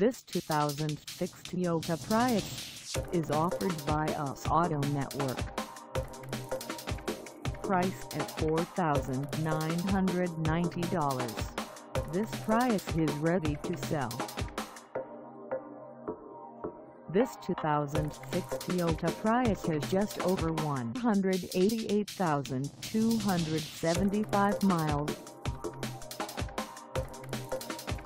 This 2006 Toyota Prius is offered by US Auto Network. Price at $4,990. This Prius is ready to sell. This 2006 Toyota Prius has just over 188,275 miles.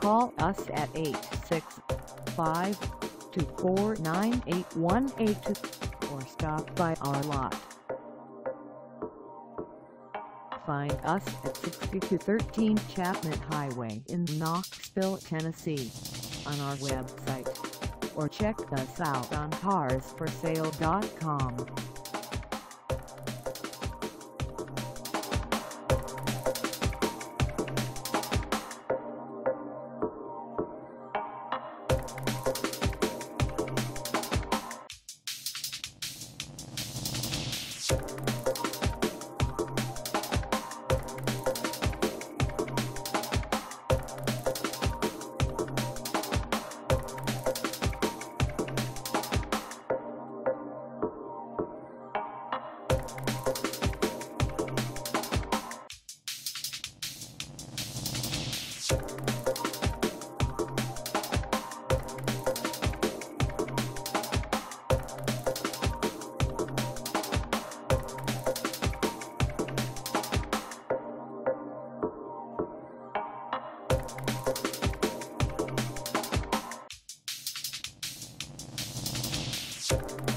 Call us at 865-249-8182 or stop by our lot. Find us at 6213 Chapman Highway in Knoxville, Tennessee on our website or check us out on carsforsale.com. Thank